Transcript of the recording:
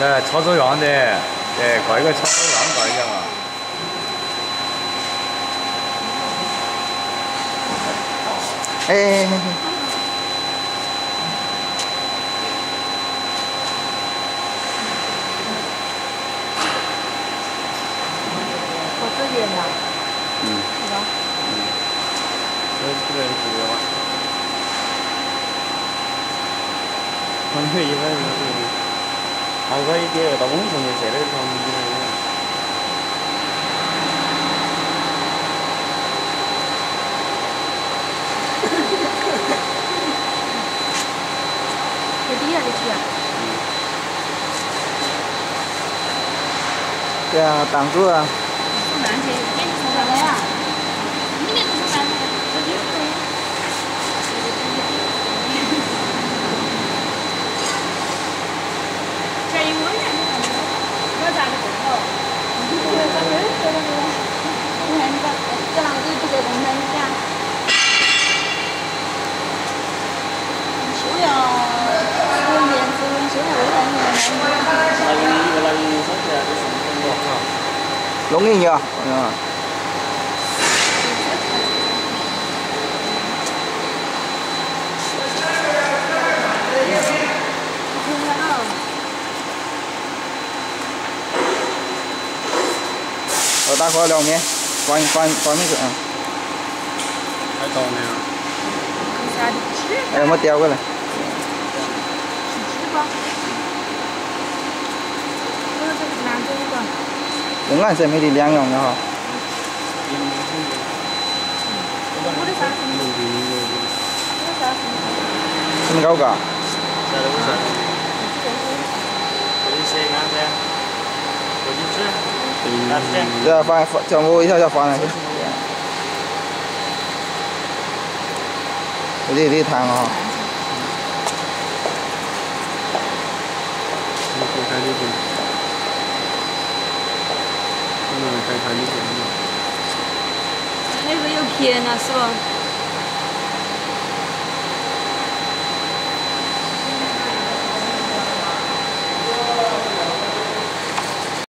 네, 차소요한데, 네, 거기가 차소요한 거 아니잖아. ê có tư源à ừ. vâng 그래, 그래, 그래. 근데 이번에 아까 이게 너무 힘드네, 쟤를 좀. cái tí là cái chuyện cái tàng rua Lúng gì nhờ ở ta coi lòng nhé. Quanh quanh quanh cái à Cái to này. em mất tiêu cái này chứ không Ơ, cho Việt Nam cho đi còn đúng là xem mấy đi đang lòng nhau hả Bố đi sao Bố đi sao xin gấu cả Ra đâu là sẽ xe đi xe. Rồi đi xin câu cả? Giờ phải cho vui theo cho phải này. Đi đi thang hả? 海盘的节。又偏了，是吧？